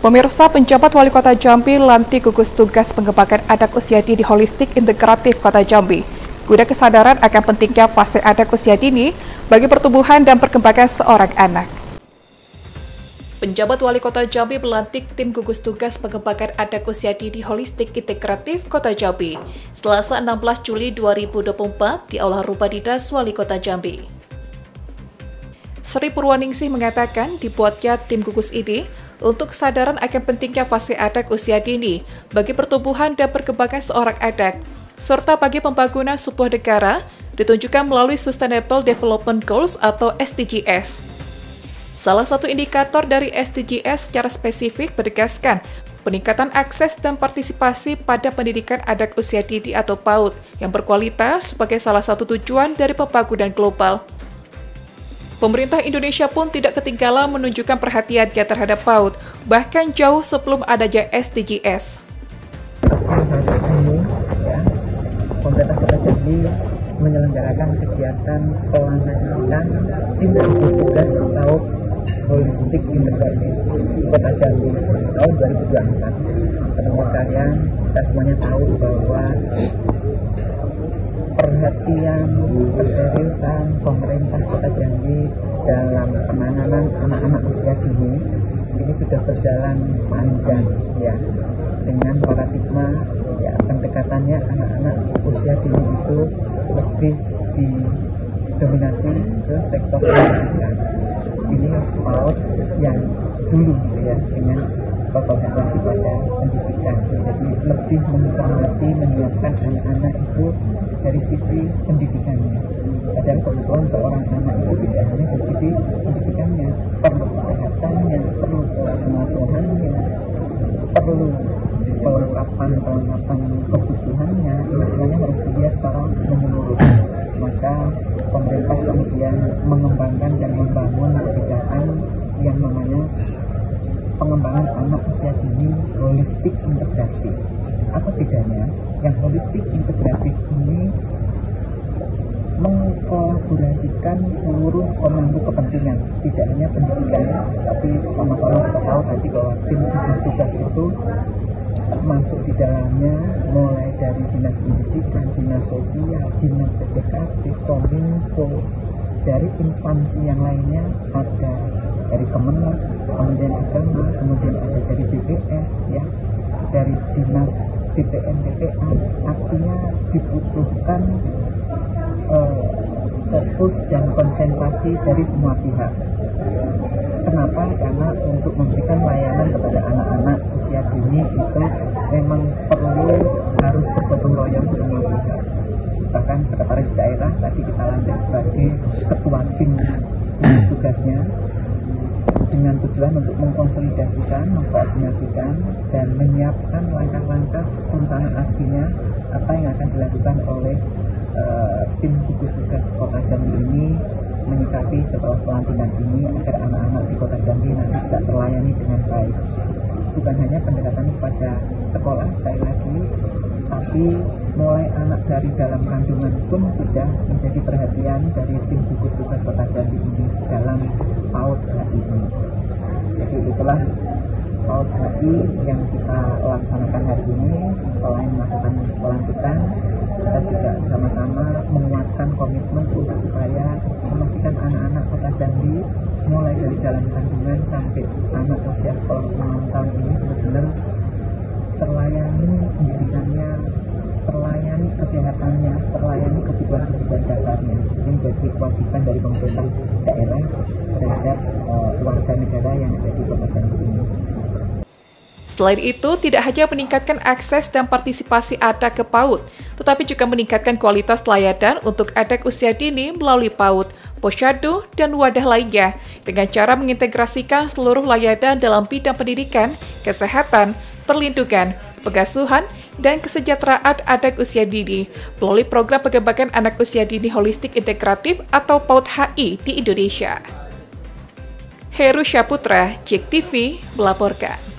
Pemirsa penjabat Wali Kota Jambi lantik gugus tugas pengembangan anak usia dini holistik integratif Kota Jambi. Guna kesadaran akan pentingnya fase anak usia dini bagi pertumbuhan dan perkembangan seorang anak. Penjabat Wali Kota Jambi melantik tim gugus tugas pengembangan anak usia dini holistik integratif Kota Jambi Selasa 16 Juli 2024 di Aula Rupa Dinas Wali Kota Jambi. Sri Purwaningsih mengatakan dibuatnya tim gugus ini untuk kesadaran akan pentingnya fase anak usia dini bagi pertumbuhan dan perkembangan seorang anak, serta bagi pembangunan sebuah negara ditunjukkan melalui Sustainable Development Goals atau SDGs. Salah satu indikator dari SDGs secara spesifik menegaskan peningkatan akses dan partisipasi pada pendidikan anak usia dini atau PAUD yang berkualitas sebagai salah satu tujuan dari pembangunan global. Pemerintah Indonesia pun tidak ketinggalan menunjukkan perhatiannya terhadap PAUD, bahkan jauh sebelum adanya SDGs. pemerintah Kota Jambi menyelenggarakan kegiatan pelaksanaan tugas PAUD holistik integratif Kota Jambi tahun 2024. Teman-teman sekalian, kita semuanya tahu bahwa perhatian keseriusan pemerintah Kota Jambi dalam penanganan anak-anak usia dini ini sudah berjalan panjang ya. Dengan paradigma ya pendekatannya anak-anak usia dini itu lebih didominasi ke sektor pendidikan. Ini PAUD yang dulu ya dengan berkonsentrasi pada pendidikan. Jadi lebih mencermati menyiapkan anak-anak itu dari sisi pendidikannya padahal kebutuhan seorang anak itu tidak hanya dari sisi pendidikannya perlu kesehatannya perlu pengasuhannya perlu kelengkapan-kelengkapan kebutuhannya ini semuanya harus dilihat secara menyeluruh maka pemerintah kemudian mengembangkan dan membangun kebijakan yang namanya pengembangan anak usia dini holistik integratif. Apa bedanya? Yang holistik integratif ini mengkolaborasikan seluruh pemangku kepentingan, tidak hanya pendidikan, tapi sama-sama kita tahu tadi bahwa tim gugus tugas itu masuk di dalamnya mulai dari dinas pendidikan, dinas sosial, dinas PPKP, kominfo, dari instansi yang lainnya ada dari Kemenang, kemudian Agama, kemudian ada dari BPS, ya, dari dinas DPN DPA, artinya dibutuhkan uh, fokus dan konsentrasi dari semua pihak. Kenapa? Karena untuk memberikan layanan kepada anak-anak usia dini itu memang perlu harus bergotong royong semua pihak. Bahkan sekretaris daerah tadi kita lantik sebagai ketua tim tugasnya dengan tujuan untuk mengkonsolidasikan, mengkoordinasikan, dan menyiapkan langkah-langkah rencana aksinya apa yang akan dilakukan oleh uh, tim gugus tugas Kota Jambi ini menyikapi setelah pelantikan ini agar anak-anak di Kota Jambi nanti bisa terlayani dengan baik. Bukan hanya pendekatan kepada sekolah sekali lagi, tapi mulai anak dari dalam kandungan pun sudah menjadi perhatian dari tim gugus tugas Kota Jambi ini dalam PAUD ini. Jadi itulah PAUD HI yang kita laksanakan hari ini selain melakukan pelantikan kita juga sama-sama menguatkan komitmen untuk supaya memastikan anak-anak Kota Jambi mulai dari dalam kandungan sampai anak usia sekolah 6 tahun ini benar-benar terlayani pendidikannya terlayani kesehatannya, terlayani kebutuhan-kebutuhan dasarnya. Ini menjadi kewajiban dari pemerintah daerah terhadap uh, warga negara yang ada di Kota Jambi. Selain itu, tidak hanya meningkatkan akses dan partisipasi anak ke PAUD, tetapi juga meningkatkan kualitas layanan untuk anak usia dini melalui PAUD, posyandu, dan wadah lainnya dengan cara mengintegrasikan seluruh layanan dalam bidang pendidikan, kesehatan, perlindungan, pengasuhan, dan kesejahteraan anak usia dini melalui program pengembangan anak usia dini holistik integratif atau PAUD HI di Indonesia. Heru Syaputra, JEK TV, melaporkan.